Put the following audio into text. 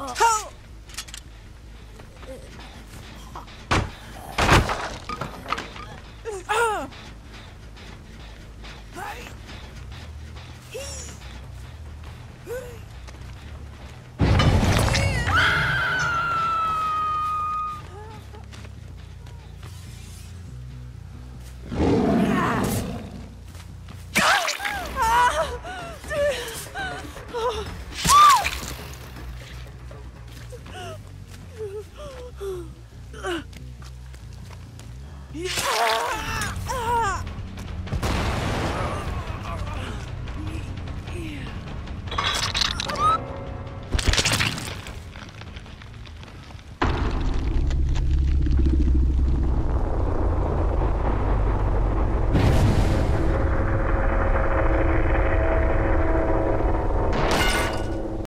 Oh. Yeah!